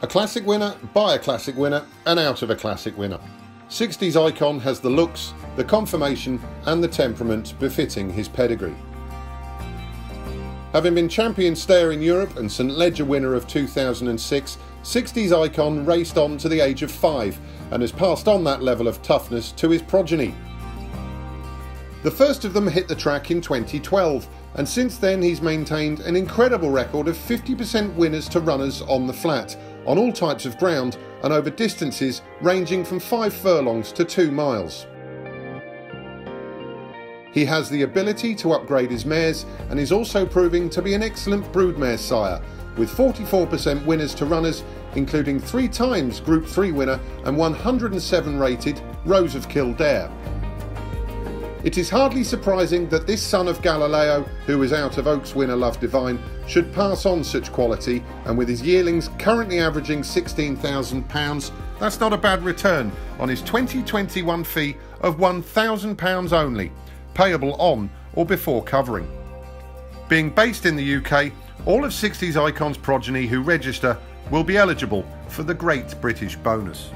A classic winner, by a classic winner, and out of a classic winner. Sixties Icon has the looks, the conformation, and the temperament befitting his pedigree. Having been champion stayer in Europe and St Leger winner of 2006, Sixties Icon raced on to the age of five and has passed on that level of toughness to his progeny. The first of them hit the track in 2012, and since then he's maintained an incredible record of 50% winners to runners on the flat, on all types of ground, and over distances ranging from 5 furlongs to 2 miles. He has the ability to upgrade his mares and is also proving to be an excellent broodmare sire, with 44% winners to runners, including three times Group 3 winner and 107 rated Rose of Kildare. It is hardly surprising that this son of Galileo, who is out of Oaks winner Love Divine, should pass on such quality, and with his yearlings currently averaging £16,000, that's not a bad return on his 2021 fee of £1,000 only, payable on or before covering. Being based in the UK, all of Sixties Icons progeny who register will be eligible for the Great British Bonus.